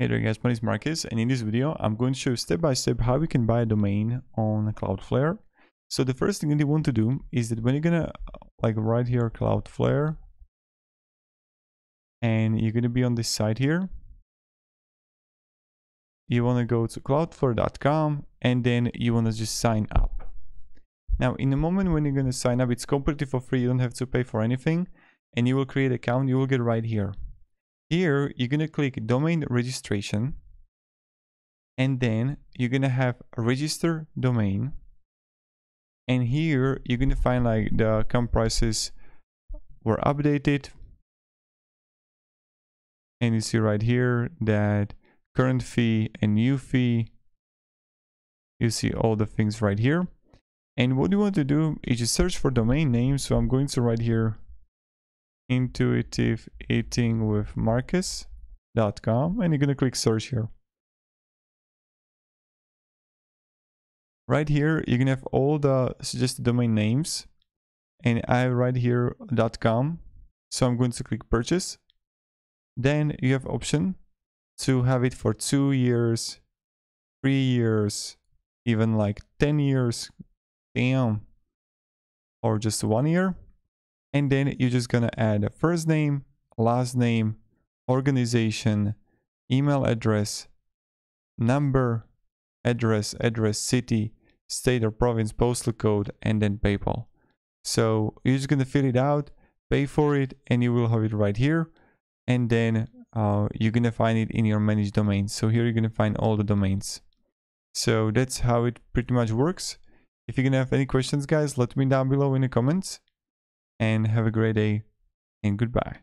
Hey there guys, my name is Marcus and in this video I'm going to show you step by step how you can buy a domain on Cloudflare. So the first thing that you want to do is that when you're gonna like right here Cloudflare and you're gonna be on this site here you want to go to cloudflare.com and then you want to just sign up. Now in the moment when you're to sign up it's completely for free you don't have to pay for anything and you will create an account you will get right here here, you're going to click domain registration. And then you're going to have register domain. And here you're going to find like the account prices were updated. And you see right here that current fee and new fee. You see all the things right here. And what you want to do is just search for domain name. So I'm going to write here intuitive eating with marcus.com and you're going to click search here. Right here you're going to have all the suggested domain names and i write here .com so i'm going to click purchase. Then you have option to have it for two years three years even like 10 years damn or just one year and then you're just gonna add a first name, last name, organization, email address, number, address, address, city, state or province, postal code, and then PayPal. So you're just gonna fill it out, pay for it, and you will have it right here. And then uh, you're gonna find it in your managed domains. So here you're gonna find all the domains. So that's how it pretty much works. If you're gonna have any questions, guys, let me down below in the comments and have a great day and goodbye.